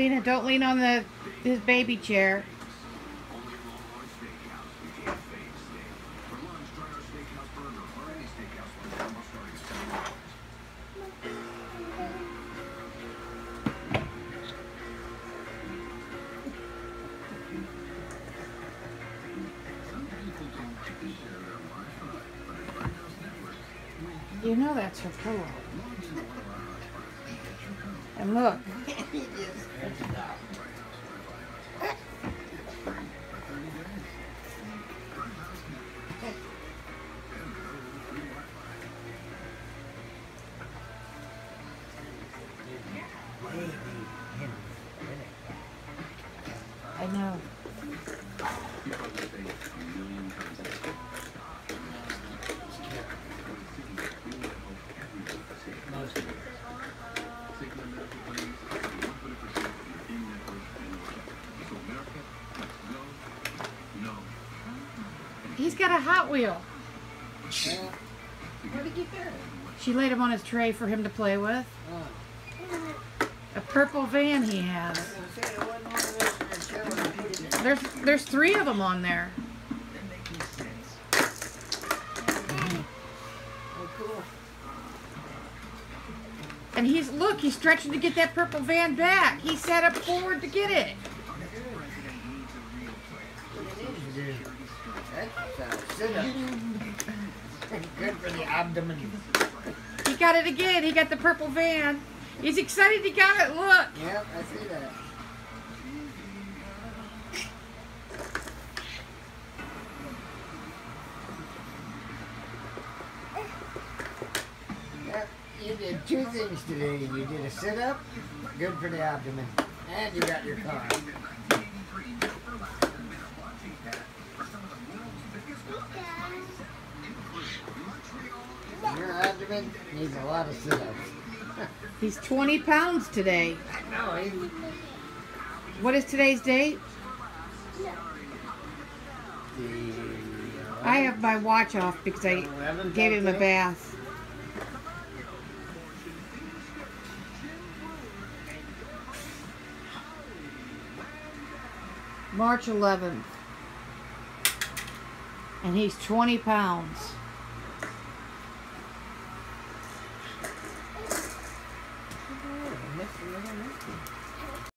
Lena, don't lean on the his baby chair. You know that's her pillow. And look. He's got a Hot Wheel. Where'd he get that? She laid him on his tray for him to play with. Oh. A purple van he has. I was gonna say, it wasn't one of those that showed him he didn't- There's there's three of them on there. Mm-hmm. Oh, cool. And he's look, he's stretching to get that purple van back. He sat up forward to get it. Good for the abdomen. He got it again. He got the purple van. He's excited he got it. Look. Yep, I see that. You did two things today. You did a sit-up, good for the abdomen, and you got your car. Your abdomen needs a lot of sit-ups. He's 20 pounds today. No, he, What is today's date? the, I have my watch off because I gave him a bath. March 11th. And he's 20 pounds.